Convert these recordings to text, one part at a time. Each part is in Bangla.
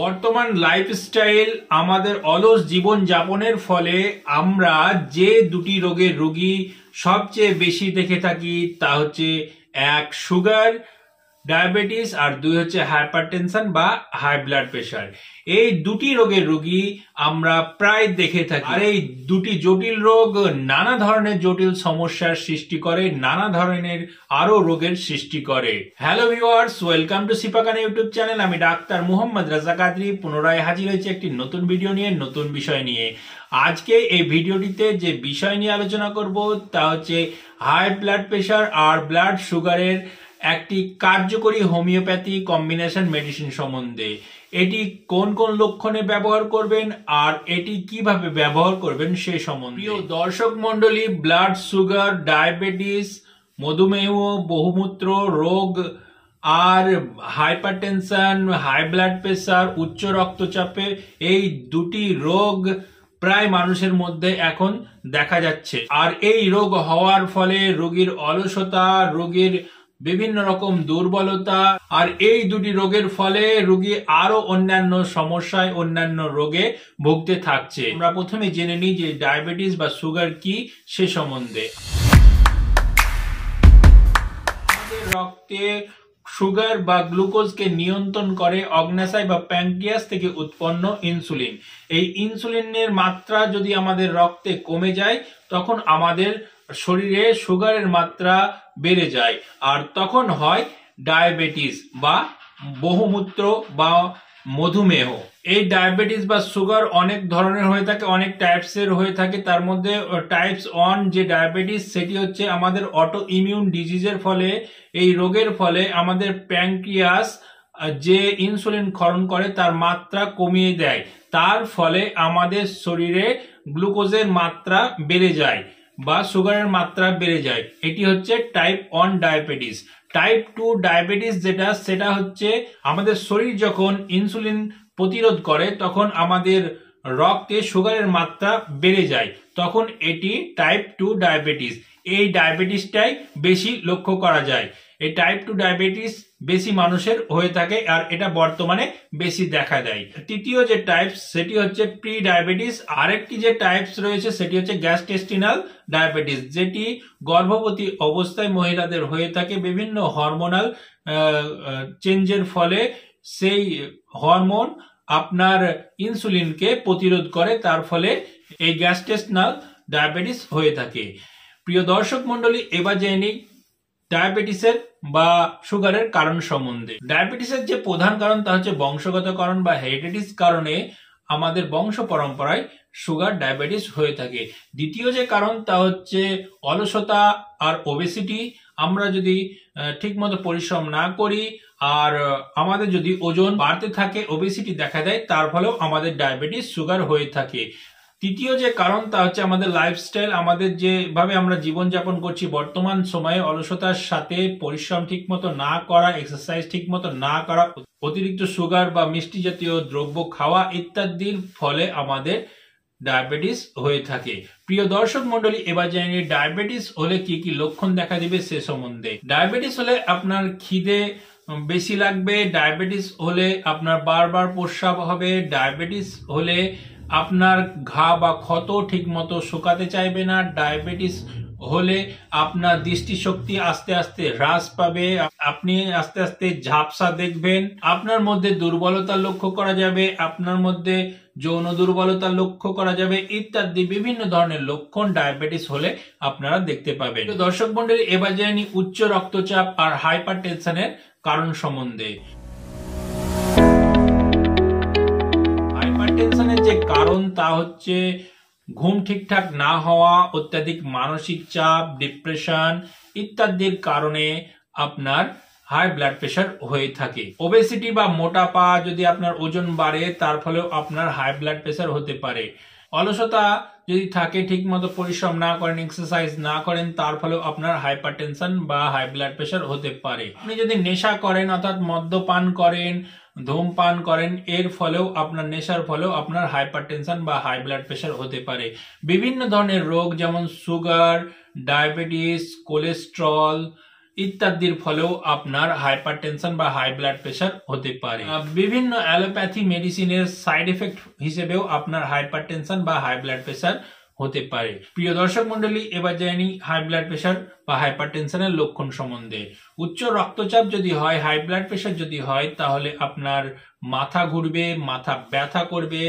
বর্তমান লাইফস্টাইল আমাদের অলস জীবন যাপনের ফলে আমরা যে দুটি রোগের রোগী সবচেয়ে বেশি দেখে থাকি তা হচ্ছে এক সুগার ডায়াবেটিস আর দুই হচ্ছে হাইপারটেনশন বা হাই ব্লাড প্রেশার এই দুটি রোগের রোগী আমরা প্রায় দেখে থাকি। আর এই দুটি জটিল রোগ নানা ধরনের জটিল সমস্যার সৃষ্টি করে, নানা ধরনের আরও রোগের সৃষ্টি করে। হ্যালো ভিউয়ার্স ওয়েলকাম টু সিপাকান ইউটিউব চ্যানেল আমি ডাক্তার মোহাম্মদ রাজা কাদরি। পুনরায় হাজির হয়েছে একটি নতুন ভিডিও নিয়ে, নতুন বিষয় নিয়ে। আজকে এই ভিডিওটিতে যে বিষয় নিয়ে আলোচনা করব, তা হচ্ছে হাই ব্লাড প্রেশার আর ব্লাড সুগারের একটি কার্যকরী হোমিওপ্যাথি কম্বিনেশন মেডিসিন সম্বন্ধে। এটি কোন কোন লক্ষণে ব্যবহার করবেন আর এটি কীভাবে ব্যবহার করবেন সে সম্বন্ধে। দর্শক মন্ডলী ব্লাড সুগার ডায়াবেটিস মধুমেহ, বহুমূত্র, রোগ, আর হাইপারটেনশন হাই ব্লাড প্রেশার উচ্চ রক্তচাপে, এই দুটি রোগ প্রায় মানুষের মধ্যে এখন দেখা যাচ্ছে। আর এই রোগ হওয়ার ফলে রোগীর অলসতা, রোগীর বিভিন্ন রকম দুর্বলতা, আর এই দুটি রোগের ফলে রোগী আরও অন্যান্য সমস্যায় অন্যান্য রোগে ভুগতে থাকছে। আমরা প্রথমে জেনে নিই যে ডায়াবেটিস বা সুগার কি সে সম্বন্ধে। রক্তে সুগার বা গ্লুকোজকে নিয়ন্ত্রণ করে অগ্নাশয় বা প্যাঙ্কিয়াস থেকে উৎপন্ন ইনসুলিন। এই ইনসুলিনের মাত্রা যদি আমাদের রক্তে কমে যায়, তখন আমাদের শরীরে সুগারের মাত্রা বেড়ে যায়। আর তখন হয় ডায়াবেটিস বা বহুমূত্র বা মধুমেহ। এই ডায়াবেটিস বা সুগার অনেক ধরনের হয়ে থাকে, অনেক টাইপস এর হয়ে থাকে। তার মধ্যে টাইপস ওয়ান যে ডায়াবেটিস সেটি হচ্ছে আমাদের অটো ইমিউন ডিজিজের ফলে, এই রোগের ফলে আমাদের প্যাঙ্ক্রিয়াস যে ইনসুলিন ক্ষরণ করে, তার মাত্রা কমিয়ে দেয়। তার ফলে আমাদের শরীরে গ্লুকোজের মাত্রা বেড়ে যায়। বা সুগারের মাত্রা বেড়ে যায়। এটি হচ্ছে type one diabetes type two diabetes যেটা, সেটা হচ্ছে আমাদের শরীর যখন ইনসুলিন প্রতিরোধ করে, তখন আমাদের রক্তে সুগারের মাত্রা বেড়ে যায়। তখন এটি টাইপ টু ডায়াবেটিস এই ডায়াবেটিসটাই বেশি লক্ষ্য করা যায়। এই টাইপ টু ডায়াবেটিস বেশি মানুষের হয়ে থাকে আর এটা বর্তমানে বেশি দেখা দেয়। তৃতীয় যে টাইপস সেটি হচ্ছে প্রি ডায়াবেটিস আরেকটি যে টাইপস রয়েছে, সেটি হচ্ছে গ্যাস্ট্রেস্টিনাল ডায়াবেটিস যেটি গর্ভবতী অবস্থায় মহিলাদের হয়ে থাকে। বিভিন্ন হরমোনাল চেঞ্জের ফলে সেই হরমোন আপনার ইনসুলিনকে প্রতিরোধ করে, তার ফলে এই গ্যাস্ট্রেস্টিনাল ডায়াবেটিস হয়ে থাকে। প্রিয় দর্শক মন্ডলী এবার জেনে ডায়াবেটিসের বা সুগারের কারণ সম্বন্ধে। ডায়াবেটিসের যে প্রধান কারণ তা হচ্ছে বংশগত কারণ বা হেরিটেটিস কারণে আমাদের বংশ পরম্পরায় সুগার, ডায়াবেটিস হয়ে থাকে। দ্বিতীয় যে কারণ তা হচ্ছে অলসতা আর ওবেসিটি আমরা যদি ঠিকমতো পরিশ্রম না করি আর আমাদের যদি ওজন বাড়তে থাকে ওবেসিটি দেখা দেয়, তার ফলেও আমাদের ডায়াবেটিস, সুগার হয়ে থাকে। তৃতীয় যে কারণ তা হচ্ছে আমাদের লাইফস্টাইল আমাদের যেভাবে আমরা জীবনযাপন করছি, বর্তমান সময়ে অলসতার সাথে পরিশ্রম ঠিকমতো না করা এক্সারসাইজ ঠিকমতো না করা, অতিরিক্ত সুগার বা মিষ্টি জাতীয় দ্রব্য খাওয়া ইত্যাদির ফলে আমাদের ডায়াবেটিস হয়ে থাকে। প্রিয় দর্শক মন্ডলী এবার জানি ডায়াবেটিস হলে কি কি লক্ষণ দেখা দিবে সে সম্বন্ধে। ডায়াবেটিস হলে আপনার খিদে বেশি লাগবে ডায়াবেটিস হলে আপনার বারবার প্রস্রাব হবে ডায়াবেটিস হলে আপনার ঘা বা ক্ষত ঠিক মতো শুকাতে চাইবে না, ডায়াবেটিস হলে আপনার দৃষ্টিশক্তি আস্তে আস্তে হ্রাস পাবে, আপনি আস্তে আস্তে ঝাপসা দেখবেন, আপনার মধ্যে দুর্বলতা লক্ষ্য করা যাবে, আপনার মধ্যে যৌন দুর্বলতা লক্ষ্য করা যাবে, ইত্যাদি বিভিন্ন ধরনের লক্ষণ ডায়াবেটিস হলে আপনারা দেখতে পাবেন। দর্শক মন্ডলী এবার জানি উচ্চ রক্তচাপ আর হাইপার টেনশনের কারণ সম্বন্ধে। কারণ তা হচ্ছে ঘুম ঠিকঠাক না হওয়া, অত্যাধিক মানসিক চাপ ডিপ্রেশন ইত্যাদির কারণে আপনার হাই ব্লাড প্রেশার হয়ে থাকে। ওবেসিটি বা মোটাপা যদি আপনার ওজন বাড়ে, তার ফলেও আপনার হাই ব্লাড প্রেশার হতে পারে। অলসতা যদি থাকে ঠিক মতো পরিশ্রম না করেন এক্সারসাইজ না করেন, তার ফলেও আপনার হাইপার বা হাই ব্লাড প্রেশার হতে পারে। আপনি যদি নেশা করেন, অর্থাৎ মদ্যপান করেন ধূমপান করেন, এর ফলেও আপনার নেশার ফলেও আপনার হাইপার বা হাই ব্লাড প্রেশার হতে পারে। বিভিন্ন ধরনের রোগ যেমন সুগার ডায়াবেটিস কোলেস্ট্রল ইত্যাদির ফলেও আপনার হাইপার বা হাই ব্লাড প্রেশার হতে পারে। বিভিন্ন অ্যালোপ্যাথি মেডিসিনের সাইড এফেক্ট হিসেবেও আপনার হাইপার বা হাই ব্লাড প্রেশার হতে পারে। প্রিয় দর্শক মন্ডলী এবার জানি হাই ব্লাড প্রেশার বা হাইপার টেনশনের লক্ষণ সম্বন্ধে। উচ্চ রক্তচাপ যদি হয় হাই ব্লাড প্রেশার যদি হয়, তাহলে আপনার মাথা ঘুরবে, মাথা ব্যথা করবে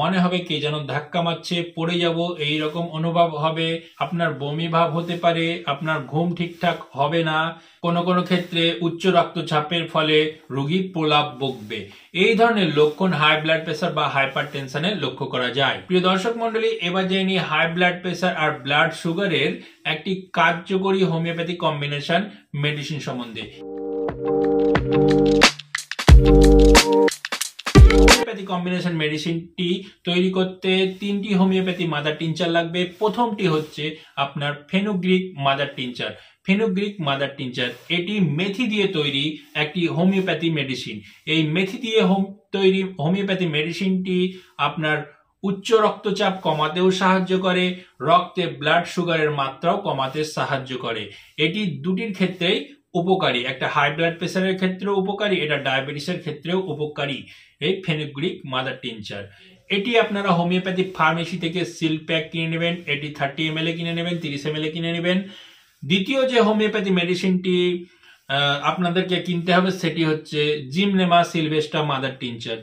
মনে হবে কে যেন ধাক্কা মারছে, পড়ে যাব এই রকম অনুভব হবে। আপনার বমি ভাব হতে পারে, আপনার ঘুম ঠিকঠাক হবে না। কোনো কোনো ক্ষেত্রে উচ্চ রক্তচাপের ফলে রোগী প্রলাপ বকবে। এই ধরনের লক্ষণ হাই ব্লাড প্রেশার বা হাইপার টেনশনে লক্ষ্য করা যায়। প্রিয় দর্শক মন্ডলী এবার জেনে হাই ব্লাড প্রেশার আর ব্লাড সুগারের একটি কার্যকরী হোমিওপ্যাথি কম্বিনেশন মেডিসিন সম্বন্ধে। হোমিওপ্যাথি কম্বিনেশন মেডিসিনটি তৈরি করতে তিনটি হোমিওপ্যাথি মাদার টিনচার লাগবে। প্রথমটি হচ্ছে আপনার fenugreek mother tincture fenugreek mother tincture এটি মেথি দিয়ে তৈরি একটি হোমিওপ্যাথি মেডিসিন এই মেথি দিয়ে হোম তৈরি হোমিওপ্যাথি মেডিসিনটি আপনার উচ্চ রক্তচাপ কমাতেও সাহায্য করে, রক্তে ব্লাড সুগারের মাত্রাও কমাতে সাহায্য করে। এটি দুটির ক্ষেত্রেই উপকারী। একটা হাই ব্লাড প্রেশারের ক্ষেত্রেও উপকারী, এটা ডায়াবেটিসের ক্ষেত্রেও উপকারী, এই ফেনুগ্রিক মাদার টিনচার এটি আপনারা হোমিওপ্যাথি ফার্মেসি থেকে সিল প্যাক কিনে নেবেন, এটি থার্টি এম কিনে নেবেন, তিরিশ এম কিনে নেবেন। দ্বিতীয় যে হোমিওপ্যাথি মেডিসিনটি আপনাদেরকে কিনতে হবে, সেটি হচ্ছে জিমনেমা সিলভেস্টা মাদার টিনচার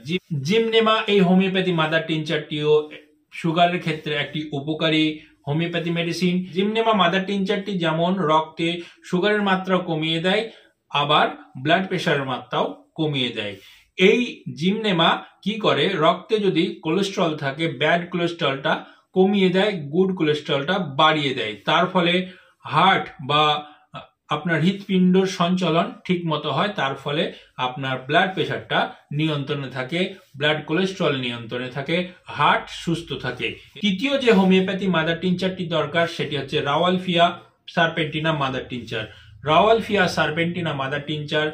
জিমনেমা এই হোমিওপ্যাথি মাদার টিনচারটিও সুগারের ক্ষেত্রে একটি উপকারী হোমিওপ্যাথি মেডিসিন, জিমনেমা, মাদার টিনচারটি যেমন রক্তে সুগারের মাত্রা কমিয়ে দেয়, আবার ব্লাড প্রেশারের মাত্রাও কমিয়ে দেয়। এই জিমনেমা কি করে? রক্তে যদি কোলেস্ট্রল থাকে ব্যাড কোলেস্ট্রলটা কমিয়ে দেয় গুড কোলেস্ট্রলটা বাড়িয়ে দেয়। তার ফলে হার্ট বা আপনার হৃৎপিণ্ডর সঞ্চালন ঠিক মতো হয়, তার ফলে আপনার ব্লাড প্রেশারটা নিয়ন্ত্রণে থাকে ব্লাড কোলেস্ট্রল নিয়ন্ত্রণে থাকে হার্ট সুস্থ থাকে। তৃতীয় যে হোমিওপ্যাথি মাদার টিনচারটি দরকার, সেটি হচ্ছে rauwolfia serpentina mother tincture rauwolfia serpentina mother tincture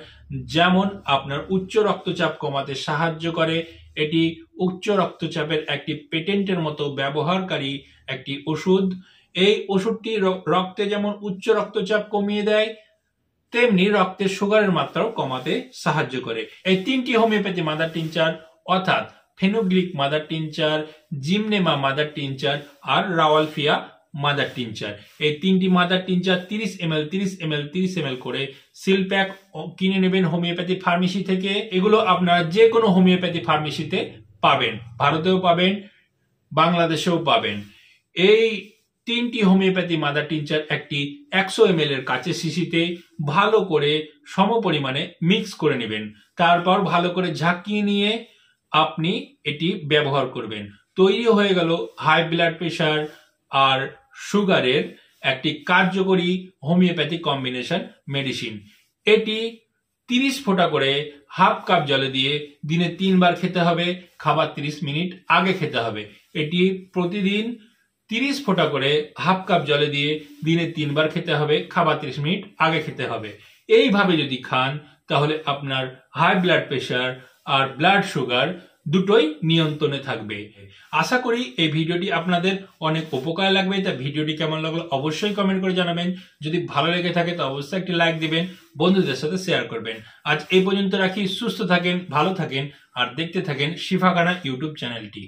যেমন আপনার উচ্চ রক্তচাপ কমাতে সাহায্য করে, এটি উচ্চ রক্তচাপের একটি পেটেন্টের মতো ব্যবহারকারী একটি ওষুধ। এই ওষুধটি রক্তে যেমন উচ্চ রক্তচাপ কমিয়ে দেয়, তেমনি রক্তের সুগারের মাত্রাও কমাতে সাহায্য করে। এই তিনটি হোমিওপ্যাথি মাদার টিনচার অর্থাৎ fenugreek mother tincture gymnema mother tincture আর রাওয়ালফিয়া মাদার টিনচার এই তিনটি মাদার টিনচার তিরিশ এম এল তিরিশ এম এল তিরিশ এম এল করে সিল প্যাক কিনে নেবেন হোমিওপ্যাথি ফার্মেসি থেকে। এগুলো আপনারা যে কোনো হোমিওপ্যাথি ফার্মেসিতে পাবেন। ভারতেও পাবেন, বাংলাদেশেও পাবেন। এই তিনটি হোমিওপ্যাথি মাদার টিনচার একটি একশো এম এর কাচের শিশিতে ভালো করে সম পরিমাণে মিক্স করে নেবেন। তারপর ভালো করে ঝাঁকিয়ে নিয়ে আপনি এটি ব্যবহার করবেন। তৈরি হয়ে গেল হাই ব্লাড প্রেশার আর সুগারের একটি কার্যকরী হোমিওপ্যাথি কম্বিনেশন মেডিসিন। এটি তিরিশ ফোঁটা করে হাফ কাপ জলে দিয়ে দিনে তিনবার খেতে হবে, খাবার তিরিশ মিনিট আগে খেতে হবে। এটি প্রতিদিন তিরিশ ফোঁটা করে হাফ কাপ জলে দিয়ে দিনে তিনবার খেতে হবে, খাবার তিরিশ মিনিট আগে খেতে হবে। এইভাবে যদি খান, তাহলে আপনার হাই ব্লাড প্রেশার আর ব্লাড সুগার দুটোই নিয়ন্ত্রণে থাকবে। আশা করি এই ভিডিওটি আপনাদের অনেক উপকার লাগবে। তা ভিডিওটি কেমন লাগল অবশ্যই কমেন্ট করে জানাবেন। যদি ভালো লেগে থাকে, তো অবশ্যই একটি লাইক দিবেন, বন্ধুদের সাথে শেয়ার করবেন। আজ এই পর্যন্ত রাখি। সুস্থ থাকেন, ভালো থাকেন, আর দেখতে থাকেন শিফাখানা ইউটিউব চ্যানেলটি